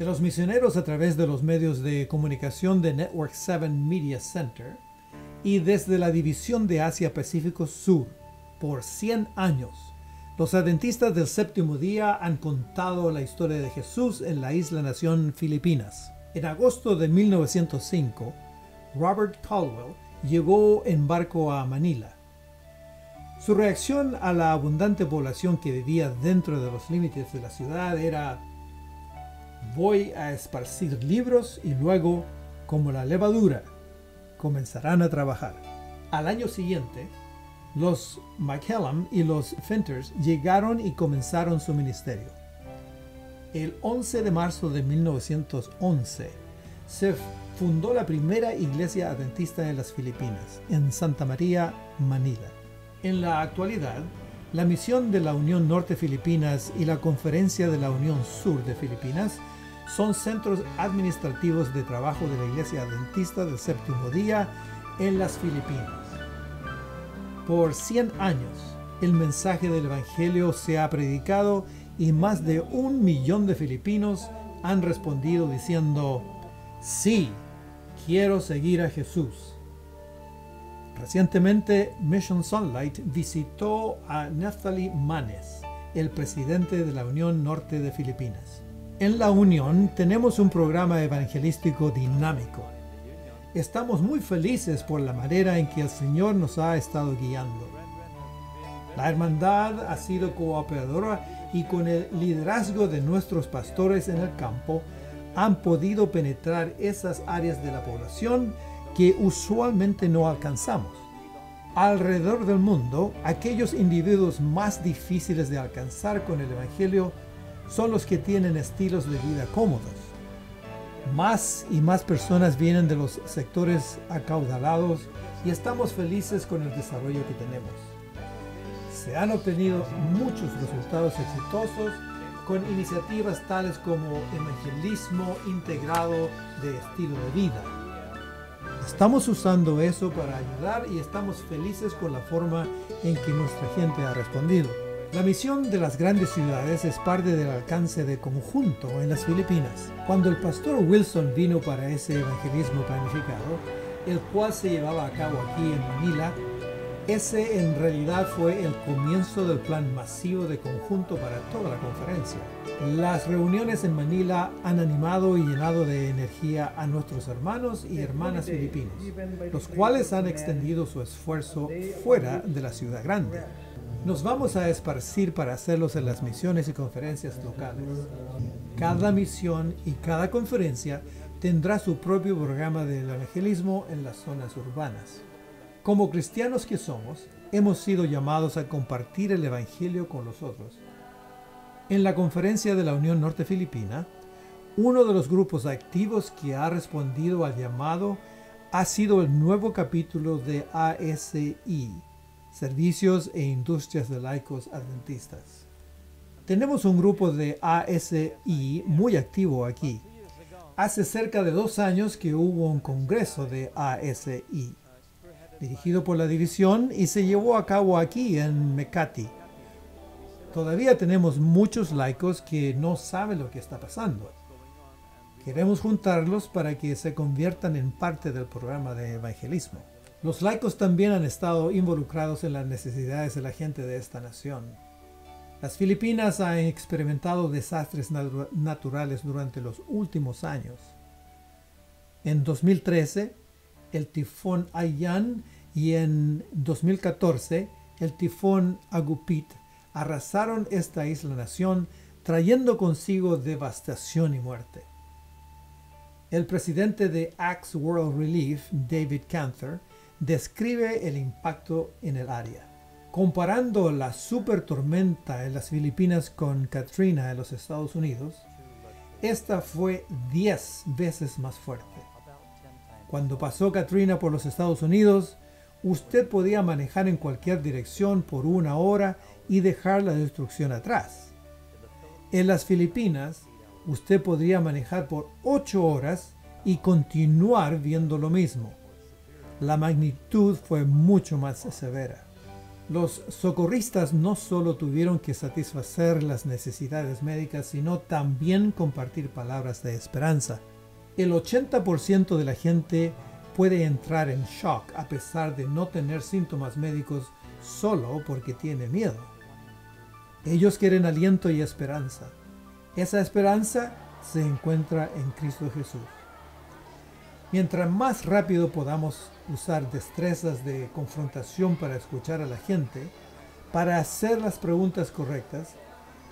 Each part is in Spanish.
de los misioneros a través de los medios de comunicación de Network 7 Media Center y desde la División de Asia Pacífico Sur por 100 años. Los adventistas del séptimo día han contado la historia de Jesús en la isla nación Filipinas. En agosto de 1905, Robert Caldwell llegó en barco a Manila. Su reacción a la abundante población que vivía dentro de los límites de la ciudad era voy a esparcir libros y luego, como la levadura, comenzarán a trabajar. Al año siguiente, los McCallum y los Finters llegaron y comenzaron su ministerio. El 11 de marzo de 1911 se fundó la primera iglesia adventista en las Filipinas, en Santa María, Manila. En la actualidad, la misión de la Unión Norte Filipinas y la Conferencia de la Unión Sur de Filipinas son centros administrativos de trabajo de la Iglesia Adventista del Séptimo Día en las Filipinas. Por 100 años, el mensaje del Evangelio se ha predicado y más de un millón de filipinos han respondido diciendo, sí, quiero seguir a Jesús. Recientemente, Mission Sunlight visitó a Neftali Manes, el presidente de la Unión Norte de Filipinas. En la Unión tenemos un programa evangelístico dinámico. Estamos muy felices por la manera en que el Señor nos ha estado guiando. La hermandad ha sido cooperadora y con el liderazgo de nuestros pastores en el campo han podido penetrar esas áreas de la población que usualmente no alcanzamos. Alrededor del mundo, aquellos individuos más difíciles de alcanzar con el Evangelio son los que tienen estilos de vida cómodos. Más y más personas vienen de los sectores acaudalados y estamos felices con el desarrollo que tenemos. Se han obtenido muchos resultados exitosos con iniciativas tales como evangelismo integrado de estilo de vida. Estamos usando eso para ayudar y estamos felices con la forma en que nuestra gente ha respondido. La misión de las grandes ciudades es parte del alcance de conjunto en las Filipinas. Cuando el pastor Wilson vino para ese evangelismo planificado, el cual se llevaba a cabo aquí en Manila, ese en realidad fue el comienzo del plan masivo de conjunto para toda la conferencia. Las reuniones en Manila han animado y llenado de energía a nuestros hermanos y hermanas filipinos, los cuales han extendido su esfuerzo fuera de la ciudad grande. Nos vamos a esparcir para hacerlos en las misiones y conferencias locales. Cada misión y cada conferencia tendrá su propio programa de evangelismo en las zonas urbanas. Como cristianos que somos, hemos sido llamados a compartir el Evangelio con los otros. En la conferencia de la Unión Norte Filipina, uno de los grupos activos que ha respondido al llamado ha sido el nuevo capítulo de ASI, Servicios e Industrias de Laicos Adventistas. Tenemos un grupo de ASI muy activo aquí. Hace cerca de dos años que hubo un congreso de ASI, dirigido por la división y se llevó a cabo aquí en Mecati. Todavía tenemos muchos laicos que no saben lo que está pasando. Queremos juntarlos para que se conviertan en parte del programa de evangelismo. Los laicos también han estado involucrados en las necesidades de la gente de esta nación. Las Filipinas han experimentado desastres naturales durante los últimos años. En 2013, el tifón Ayan y en 2014, el tifón Agupit arrasaron esta isla-nación trayendo consigo devastación y muerte. El presidente de Axe World Relief, David Canther, describe el impacto en el área. Comparando la super tormenta en las Filipinas con Katrina en los Estados Unidos, esta fue 10 veces más fuerte. Cuando pasó Katrina por los Estados Unidos, usted podía manejar en cualquier dirección por una hora y dejar la destrucción atrás. En las Filipinas, usted podría manejar por 8 horas y continuar viendo lo mismo la magnitud fue mucho más severa. Los socorristas no solo tuvieron que satisfacer las necesidades médicas, sino también compartir palabras de esperanza. El 80% de la gente puede entrar en shock a pesar de no tener síntomas médicos solo porque tiene miedo. Ellos quieren aliento y esperanza. Esa esperanza se encuentra en Cristo Jesús. Mientras más rápido podamos usar destrezas de confrontación para escuchar a la gente, para hacer las preguntas correctas,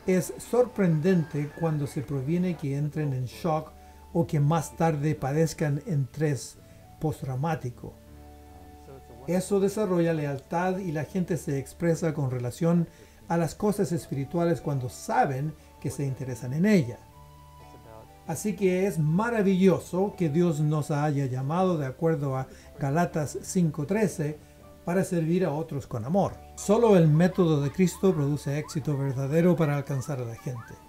es sorprendente cuando se proviene que entren en shock o que más tarde padezcan estrés postraumático. Eso desarrolla lealtad y la gente se expresa con relación a las cosas espirituales cuando saben que se interesan en ella. Así que es maravilloso que Dios nos haya llamado de acuerdo a Galatas 5:13 para servir a otros con amor. Solo el método de Cristo produce éxito verdadero para alcanzar a la gente.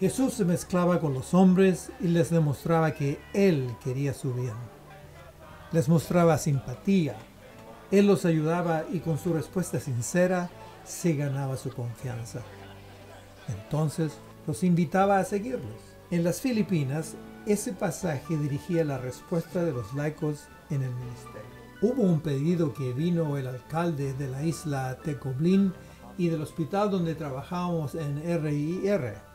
Jesús se mezclaba con los hombres y les demostraba que Él quería su bien. Les mostraba simpatía. Él los ayudaba y con su respuesta sincera se ganaba su confianza. Entonces los invitaba a seguirlos. En las Filipinas, ese pasaje dirigía la respuesta de los laicos en el ministerio. Hubo un pedido que vino el alcalde de la isla Tecoblín y del hospital donde trabajábamos en RIR.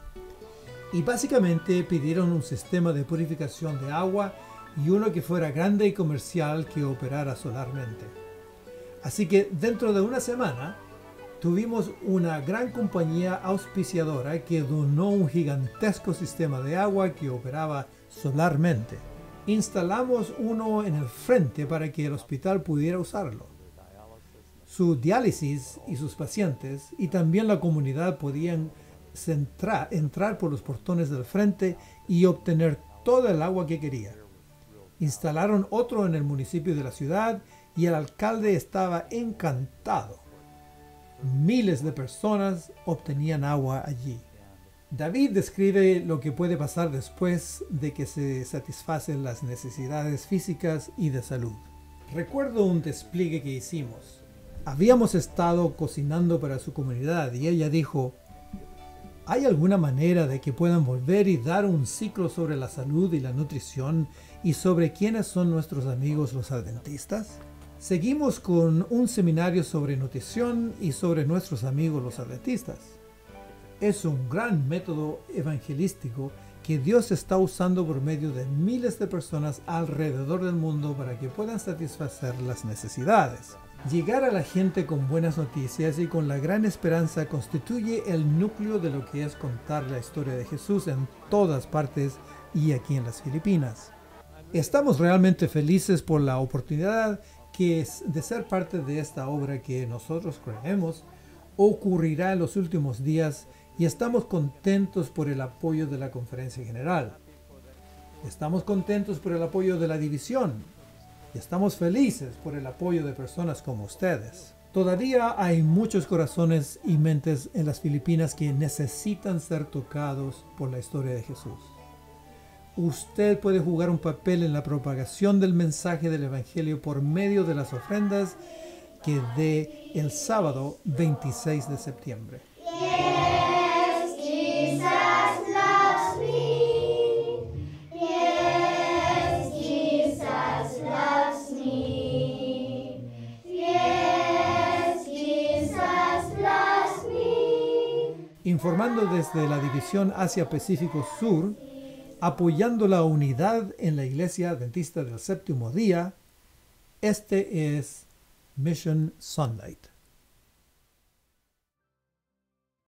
Y básicamente pidieron un sistema de purificación de agua y uno que fuera grande y comercial que operara solarmente. Así que dentro de una semana tuvimos una gran compañía auspiciadora que donó un gigantesco sistema de agua que operaba solarmente. Instalamos uno en el frente para que el hospital pudiera usarlo. Su diálisis y sus pacientes y también la comunidad podían entrar por los portones del frente y obtener todo el agua que querían. Instalaron otro en el municipio de la ciudad y el alcalde estaba encantado miles de personas obtenían agua allí. David describe lo que puede pasar después de que se satisfacen las necesidades físicas y de salud. Recuerdo un despliegue que hicimos. Habíamos estado cocinando para su comunidad y ella dijo, ¿hay alguna manera de que puedan volver y dar un ciclo sobre la salud y la nutrición y sobre quiénes son nuestros amigos los adventistas? Seguimos con un seminario sobre nutrición y sobre nuestros amigos los adventistas. Es un gran método evangelístico que Dios está usando por medio de miles de personas alrededor del mundo para que puedan satisfacer las necesidades. Llegar a la gente con buenas noticias y con la gran esperanza constituye el núcleo de lo que es contar la historia de Jesús en todas partes y aquí en las Filipinas. Estamos realmente felices por la oportunidad que es de ser parte de esta obra que nosotros creemos ocurrirá en los últimos días y estamos contentos por el apoyo de la conferencia general. Estamos contentos por el apoyo de la división y estamos felices por el apoyo de personas como ustedes. Todavía hay muchos corazones y mentes en las Filipinas que necesitan ser tocados por la historia de Jesús usted puede jugar un papel en la propagación del mensaje del Evangelio por medio de las ofrendas que dé el sábado 26 de septiembre. Informando desde la División Asia-Pacífico Sur, apoyando la unidad en la Iglesia Adventista del Séptimo Día, este es Mission Sunlight.